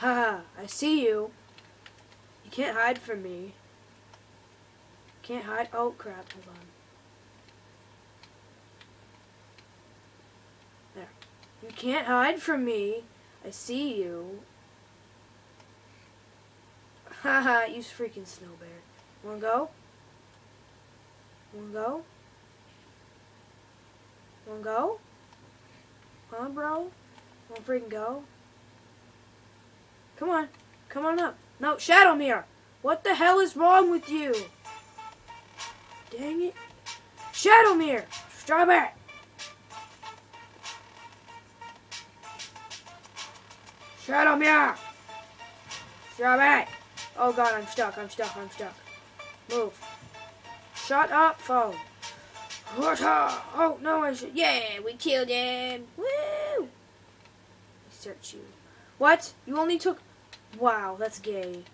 Haha, I see you. You can't hide from me. Can't hide. Oh crap, hold on. There. You can't hide from me. I see you. Haha, you freaking snow bear. Wanna go? Wanna go? Wanna go? Huh, bro? Wanna freaking go? Come on. Come on up. No, Shadowmere! What the hell is wrong with you? Dang it. Shadowmere! Strawberry! Shadowmere! Strawberry! Oh god, I'm stuck, I'm stuck, I'm stuck. Move. Shut up, phone. What? Uh, oh, no, I should. Yeah, we killed him. Woo! Search you. What? You only took. Wow, that's gay.